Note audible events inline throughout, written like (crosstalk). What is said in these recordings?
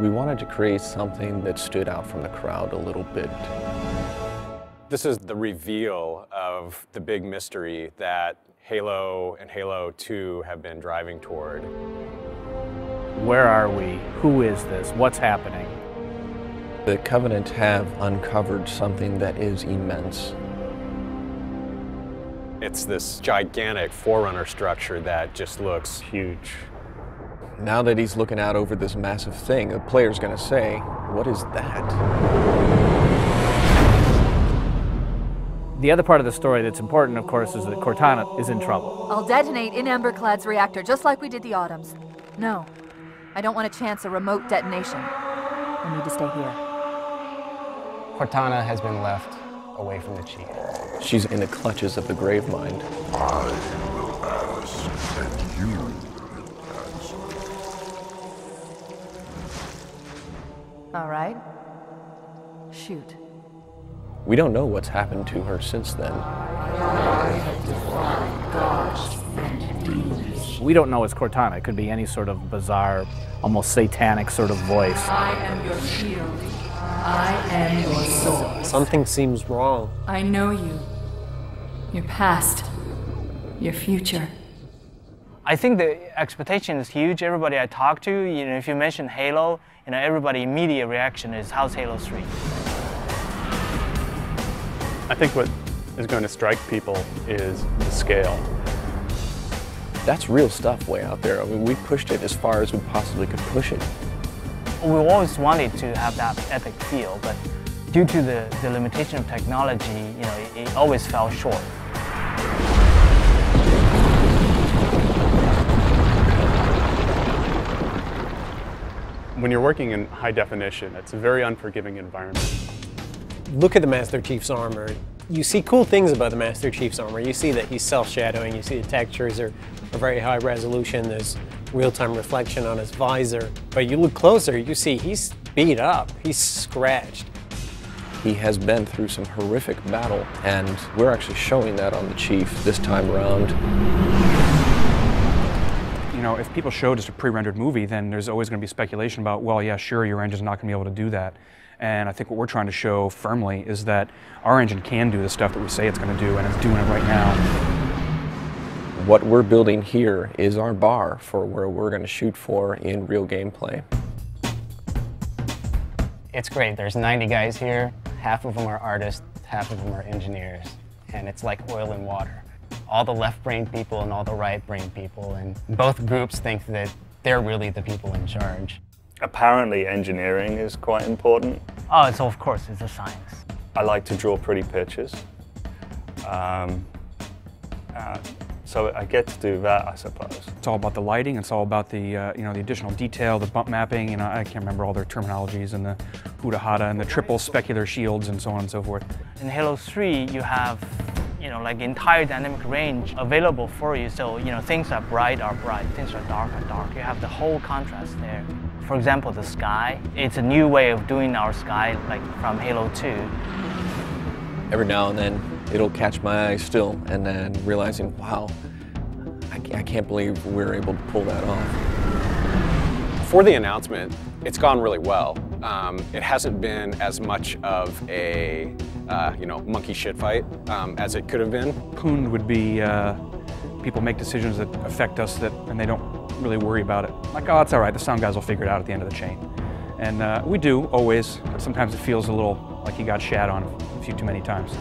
We wanted to create something that stood out from the crowd a little bit. This is the reveal of the big mystery that Halo and Halo 2 have been driving toward. Where are we? Who is this? What's happening? The Covenant have uncovered something that is immense. It's this gigantic Forerunner structure that just looks huge. Now that he's looking out over this massive thing, the player's gonna say, what is that? The other part of the story that's important, of course, is that Cortana is in trouble. I'll detonate in Amber Clad's reactor just like we did the Autumns. No, I don't want to chance a remote detonation. I need to stay here. Cortana has been left away from the chief. She's in the clutches of the Gravemind. All right. Shoot. We don't know what's happened to her since then. We don't know it's Cortana. It could be any sort of bizarre, almost satanic sort of voice. I am your shield. I am your sword. Something seems wrong. I know you. Your past. Your future. I think the expectation is huge. Everybody I talk to, you know, if you mention Halo, you know, everybody immediate reaction is how's Halo 3? I think what is going to strike people is the scale. That's real stuff way out there. I mean, we pushed it as far as we possibly could push it. We always wanted to have that epic feel, but due to the, the limitation of technology, you know, it, it always fell short. When you're working in high definition, it's a very unforgiving environment. Look at the Master Chief's armor. You see cool things about the Master Chief's armor. You see that he's self-shadowing. You see the textures are, are very high resolution. There's real-time reflection on his visor. But you look closer, you see he's beat up. He's scratched. He has been through some horrific battle, and we're actually showing that on the Chief this time around. You know, if people show just a pre-rendered movie, then there's always going to be speculation about, well, yeah, sure, your engine's not going to be able to do that. And I think what we're trying to show firmly is that our engine can do the stuff that we say it's going to do, and it's doing it right now. What we're building here is our bar for where we're going to shoot for in real gameplay. It's great. There's 90 guys here. Half of them are artists, half of them are engineers. And it's like oil and water. All the left brain people and all the right brain people. And both groups think that they're really the people in charge. Apparently engineering is quite important. Oh, it's of course, it's a science. I like to draw pretty pictures. Um, uh, so I get to do that, I suppose. It's all about the lighting. It's all about the uh, you know the additional detail, the bump mapping. You know, I can't remember all their terminologies and the huda hada and the triple specular shields and so on and so forth. In Halo 3, you have you know like entire dynamic range available for you. So you know things are bright are bright, things are dark are dark. You have the whole contrast there. For example, the sky. It's a new way of doing our sky, like from Halo 2. Every now and then, it'll catch my eye still, and then realizing, wow, I, I can't believe we're able to pull that off. For the announcement, it's gone really well. Um, it hasn't been as much of a, uh, you know, monkey shit fight um, as it could have been. Poon would be uh, people make decisions that affect us that, and they don't really worry about it. Like, oh, it's all right, the sound guys will figure it out at the end of the chain. And uh, we do, always, but sometimes it feels a little like he got shat on a few too many times.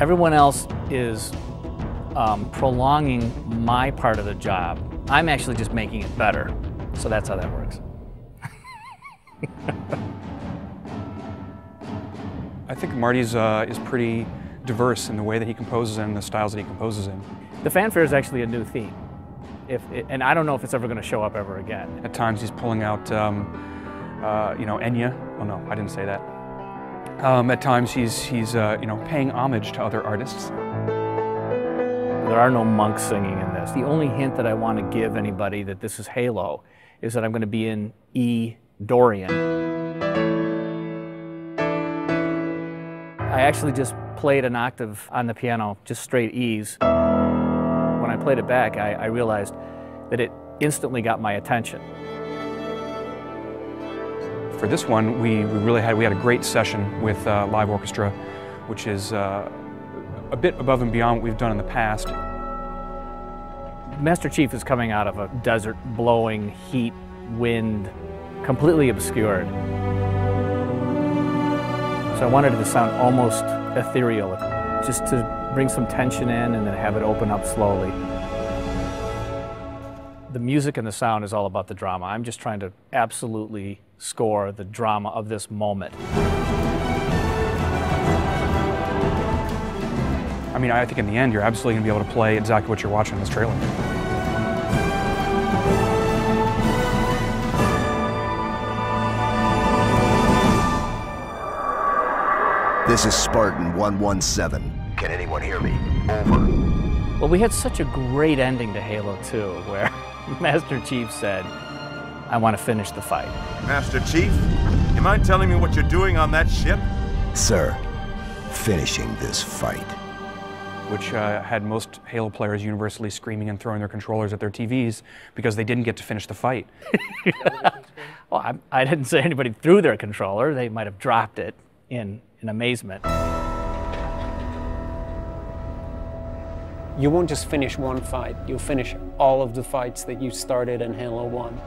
Everyone else is um, prolonging my part of the job. I'm actually just making it better. So that's how that works. I think Marty's uh, is pretty diverse in the way that he composes and the styles that he composes in. The fanfare is actually a new theme. If it, and I don't know if it's ever going to show up ever again. At times he's pulling out, um, uh, you know, Enya. Oh no, I didn't say that. Um, at times he's, he's uh, you know, paying homage to other artists. There are no monks singing in this. The only hint that I want to give anybody that this is Halo is that I'm going to be in E Dorian. I actually just played an octave on the piano, just straight E's. When I played it back, I, I realized that it instantly got my attention. For this one, we, we really had we had a great session with uh, live orchestra, which is uh, a bit above and beyond what we've done in the past. Master Chief is coming out of a desert, blowing heat, wind, completely obscured. So I wanted it to sound almost ethereal, just to bring some tension in and then have it open up slowly. The music and the sound is all about the drama. I'm just trying to absolutely score the drama of this moment. I mean, I think in the end, you're absolutely going to be able to play exactly what you're watching in this trailer. This is Spartan 117. Can anyone hear me? Over. Well, we had such a great ending to Halo 2 where (laughs) Master Chief said, I want to finish the fight. Master Chief, you mind telling me what you're doing on that ship? Sir, finishing this fight. Which uh, had most Halo players universally screaming and throwing their controllers at their TVs because they didn't get to finish the fight. (laughs) well, I, I didn't say anybody threw their controller. They might have dropped it in, in amazement. You won't just finish one fight, you'll finish all of the fights that you started in Halo 1.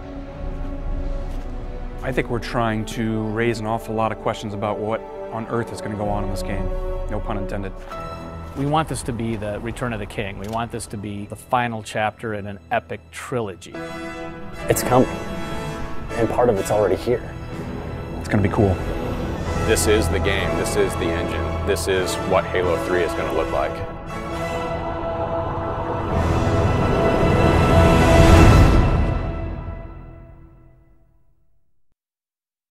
I think we're trying to raise an awful lot of questions about what on earth is going to go on in this game. No pun intended. We want this to be the Return of the King. We want this to be the final chapter in an epic trilogy. It's coming. And part of it's already here. It's going to be cool. This is the game. This is the engine. This is what Halo 3 is going to look like.